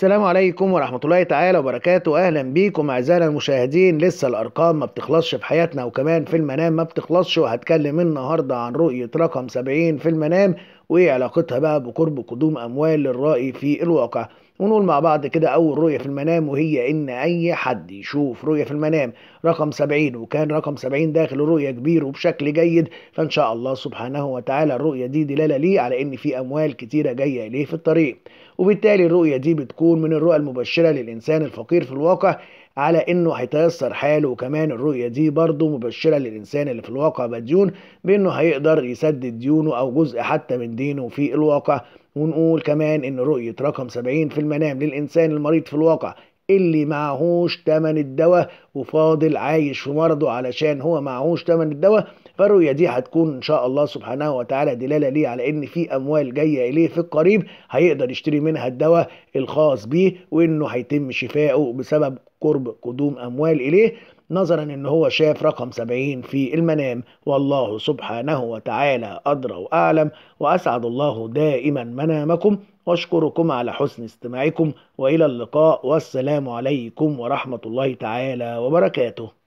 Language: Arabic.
السلام عليكم ورحمة الله تعالى وبركاته. أهلا بيكم أعزائنا المشاهدين. لسه الأرقام ما بتخلصش في حياتنا وكمان في المنام ما بتخلصش وهتكلم النهاردة عن رؤية رقم 70 في المنام. وإيه علاقتها بقى بقرب قدوم أموال للرأي في الواقع. ونقول مع بعض كده أول رؤية في المنام وهي إن أي حد يشوف رؤية في المنام رقم 70 وكان رقم 70 داخل الرؤية كبير وبشكل جيد فإن شاء الله سبحانه وتعالى الرؤية دي دلالة ليه على إن في أموال كتيرة جاية إليه في الطريق. وبالتالي الرؤية دي بتكون من الرؤى المبشرة للإنسان الفقير في الواقع على إنه هيتيسر حاله وكمان الرؤية دي برضه مبشرة للإنسان اللي في الواقع مديون بأنه هيقدر يسدد ديونه أو جزء حتى من دينه في الواقع. ونقول كمان إن رؤية رقم 70 في المنام للإنسان المريض في الواقع اللي معهوش تمن الدواء وفاضل عايش في مرضه علشان هو معهوش تمن الدواء فالرؤية دي هتكون إن شاء الله سبحانه وتعالى دلالة ليه على إن في أموال جاية إليه في القريب هيقدر يشتري منها الدواء الخاص بيه وإنه هيتم شفائه بسبب قرب قدوم أموال إليه نظرا إن هو شاف رقم 70 في المنام. والله سبحانه وتعالى أدرى وأعلم وأسعد الله دائما منامكم. واشكركم على حسن استماعكم وإلى اللقاء. والسلام عليكم ورحمة الله تعالى وبركاته.